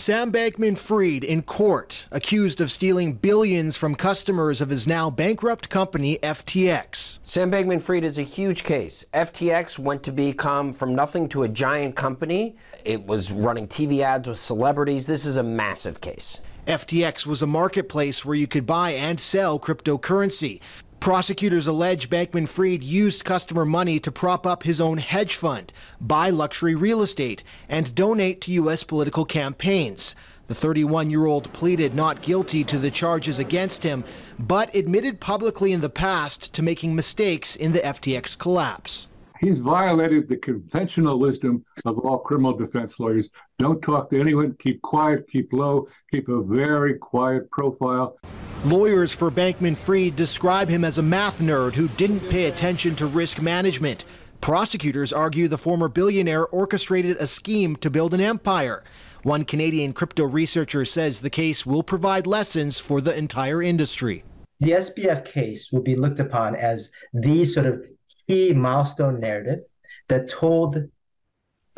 Sam Bankman Fried in court, accused of stealing billions from customers of his now bankrupt company, FTX. Sam Bankman Fried is a huge case. FTX went to become from nothing to a giant company. It was running TV ads with celebrities. This is a massive case. FTX was a marketplace where you could buy and sell cryptocurrency. Prosecutors allege Bankman Fried used customer money to prop up his own hedge fund, buy luxury real estate, and donate to U.S. political campaigns. The 31 year old pleaded not guilty to the charges against him, but admitted publicly in the past to making mistakes in the FTX collapse. He's violated the conventional wisdom of all criminal defense lawyers. Don't talk to anyone, keep quiet, keep low, keep a very quiet profile. Lawyers for Bankman Fried describe him as a math nerd who didn't pay attention to risk management. Prosecutors argue the former billionaire orchestrated a scheme to build an empire. One Canadian crypto researcher says the case will provide lessons for the entire industry. The SBF case will be looked upon as the sort of key milestone narrative that told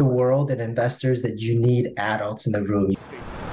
the world and investors that you need adults in the room.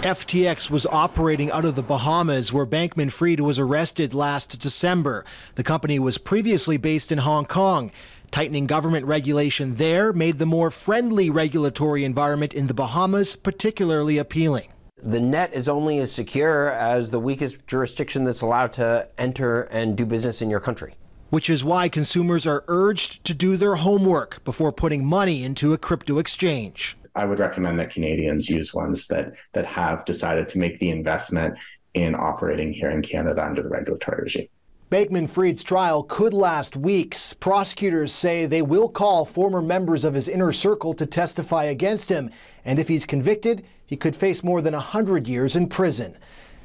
FTX was operating out of the Bahamas, where Bankman Fried was arrested last December. The company was previously based in Hong Kong. Tightening government regulation there made the more friendly regulatory environment in the Bahamas particularly appealing. The net is only as secure as the weakest jurisdiction that's allowed to enter and do business in your country. Which is why consumers are urged to do their homework before putting money into a crypto exchange. I would recommend that Canadians use ones that that have decided to make the investment in operating here in Canada under the regulatory regime. Bankman Fried's trial could last weeks. Prosecutors say they will call former members of his inner circle to testify against him. And if he's convicted, he could face more than 100 years in prison.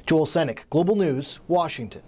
Joel Senick, Global News, Washington.